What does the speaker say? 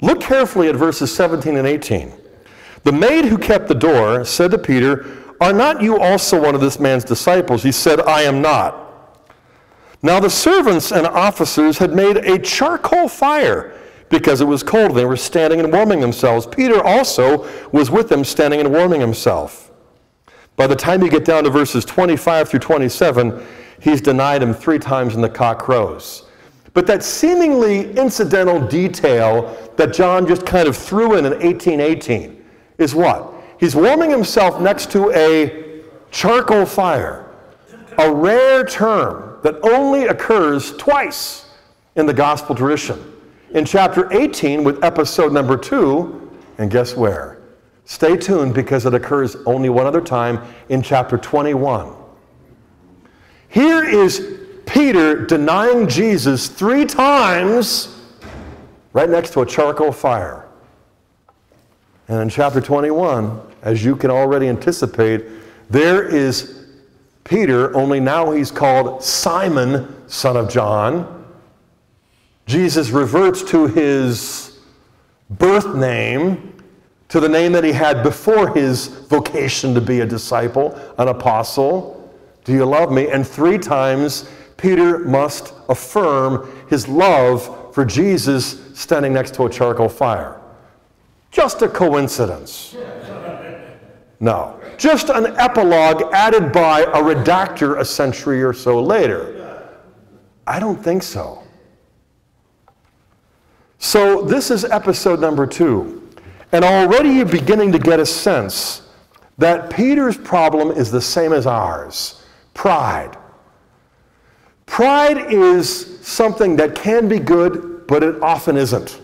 Look carefully at verses 17 and 18. The maid who kept the door said to Peter, Are not you also one of this man's disciples? He said, I am not. Now the servants and officers had made a charcoal fire because it was cold. They were standing and warming themselves. Peter also was with them, standing and warming himself. By the time you get down to verses 25 through 27, he's denied him three times in the cock crows. But that seemingly incidental detail that John just kind of threw in in 1818 is what? He's warming himself next to a charcoal fire, a rare term that only occurs twice in the gospel tradition. In chapter 18 with episode number 2, and guess where? Stay tuned because it occurs only one other time in chapter 21. Here is Peter denying Jesus three times right next to a charcoal fire. And in chapter 21, as you can already anticipate, there is Peter, only now he's called Simon, son of John. Jesus reverts to his birth name, to the name that he had before his vocation to be a disciple, an apostle. Do you love me? And three times Peter must affirm his love for Jesus standing next to a charcoal fire. Just a coincidence. No. Just an epilogue added by a redactor a century or so later. I don't think so. So, this is episode number two. And already you're beginning to get a sense that Peter's problem is the same as ours pride. Pride is something that can be good, but it often isn't.